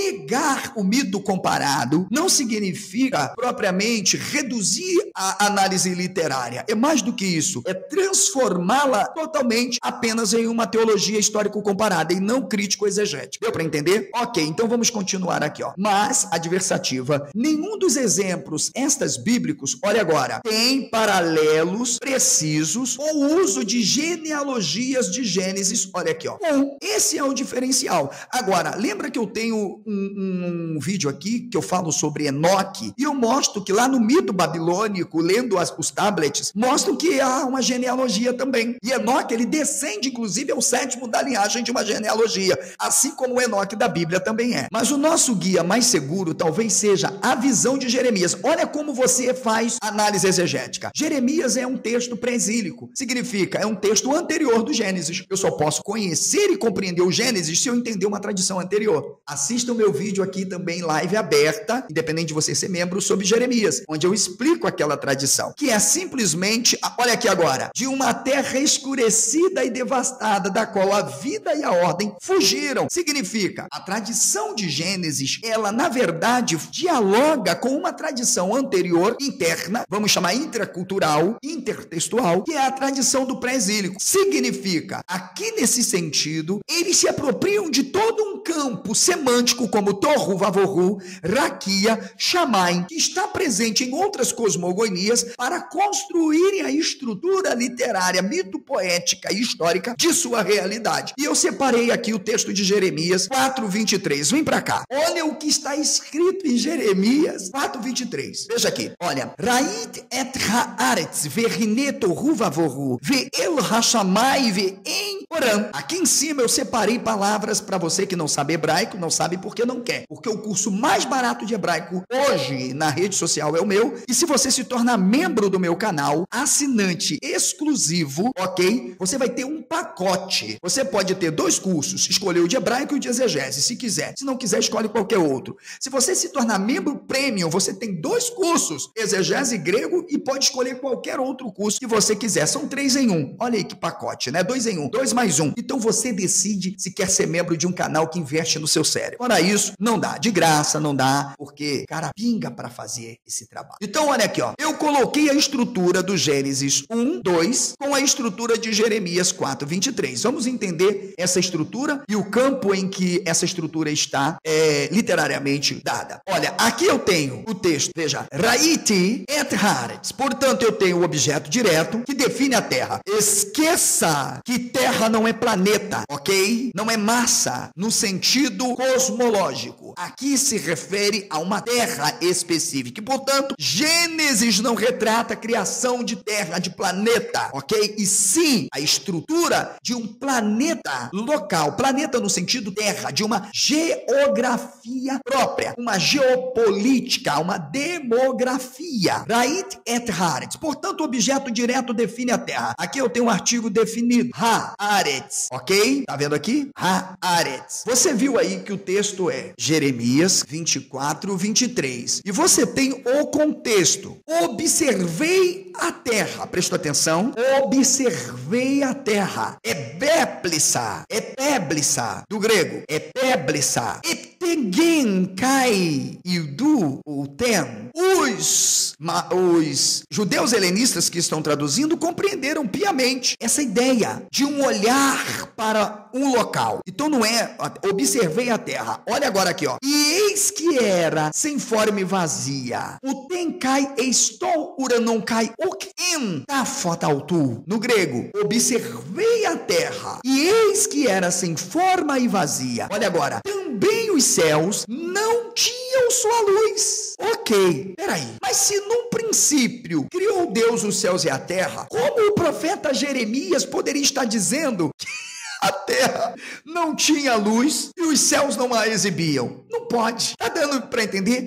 negar o mito comparado não significa propriamente reduzir a análise literária. É mais do que isso, é transformá-la totalmente apenas em uma teologia histórico-comparada e não crítico-exegética. Deu para entender? Ok, então vamos continuar aqui, ó. Mas, adversativa, nenhum dos exemplos estas bíblicos, olha agora, tem paralelos precisos ou uso de genealogias de Gênesis, olha aqui, ó. Um, esse é o diferencial. Agora, lembra que eu tenho um, um, vídeo aqui que eu falo sobre Enoque e eu mostro que lá no mito babilônico, lendo as, os tablets, mostram que há uma genealogia também. E Enoque, ele descende, inclusive, ao sétimo da linhagem de uma genealogia, assim como o Enoque da Bíblia também é. Mas o nosso guia mais seguro talvez seja a visão de Jeremias. Olha como você faz análise exegética. Jeremias é um texto pré-exílico. Significa, é um texto anterior do Gênesis. Eu só posso conhecer e compreender o Gênesis se eu entender uma tradição anterior. Assista o meu vídeo aqui também, live aberta, independente de você ser membro, sobre Jeremias, onde eu explico aquela tradição, que é simplesmente, olha aqui agora, de uma terra escurecida e devastada, da qual a vida e a ordem fugiram. Significa, a tradição de Gênesis, ela na verdade dialoga com uma tradição anterior, interna, vamos chamar intracultural, intertextual, que é a tradição do pré-exílico. Significa, aqui nesse sentido, eles se apropriam de todo um campo semântico como Torru, Vavorru, Raquia, Shamaim, que está presente em outras cosmogonias para construírem a estrutura literária, mito-poética e histórica de sua realidade. E eu separei aqui o texto de Jeremias 4:23. Vem para cá. Olha o que está escrito em Jeremias 4:23. Veja aqui. Olha, Rait et haaretz verhineto ruvavoru ve el hashamai ve Aqui em cima eu separei palavras para você que não sabe hebraico, não sabe porque não quer. Porque o curso mais barato de hebraico hoje na rede social é o meu. E se você se tornar membro do meu canal, assinante exclusivo, ok? Você vai ter um pacote. Você pode ter dois cursos, escolher o de hebraico e o de exegese, se quiser. Se não quiser, escolhe qualquer outro. Se você se tornar membro premium, você tem dois cursos, exegese grego e pode escolher qualquer outro curso que você quiser. São três em um. Olha aí que pacote, né? Dois em um, dois mais um. Então você decide se quer ser membro de um canal que investe no seu cérebro. Para isso, não dá. De graça, não dá, porque cara pinga para fazer esse trabalho. Então, olha aqui, ó. Eu coloquei a estrutura do Gênesis 1, 2 com a estrutura de Jeremias 4, 23. Vamos entender essa estrutura e o campo em que essa estrutura está é, literariamente dada. Olha, aqui eu tenho o texto, veja, Raiti et Haaretz. Portanto, eu tenho o objeto direto que define a Terra. Esqueça que Terra não é planeta, ok? Não é massa no sentido cosmológico. Aqui se refere a uma Terra específica. E, portanto, Gênesis não retrata a criação de Terra, de planeta, ok? E sim a estrutura de um planeta local, planeta no sentido Terra, de uma geografia própria, uma geopolítica, uma demografia. Rait et Haaretz. Portanto, o objeto direto define a Terra. Aqui eu tenho um artigo definido. Ha-Aretz, ok? Tá vendo aqui? Ha-Aretz. Você viu aí que o texto é Jeremias 24, 23. E você tem o contexto. Observei a terra. Prestou atenção? Observei a terra. É béplissa. É péblissa. Do grego. É péblissa. Eptegen kai idu tem. Os, os judeus helenistas que estão traduzindo compreenderam piamente essa ideia de um olhar para um local. Então não é observei a terra. Olha agora aqui, ó. E eis que era sem forma e vazia. O tenkai estou uranonkai okin tafotaltu. No grego, observei a terra. E eis que era sem forma e vazia. Olha agora. Também os céus sua luz. Ok, peraí. Mas se num princípio criou Deus os céus e a terra, como o profeta Jeremias poderia estar dizendo que a terra não tinha luz e os céus não a exibiam. Não pode. Tá dando para entender?